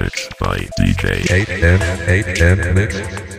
Mix by DJ 8M, 8M Mix.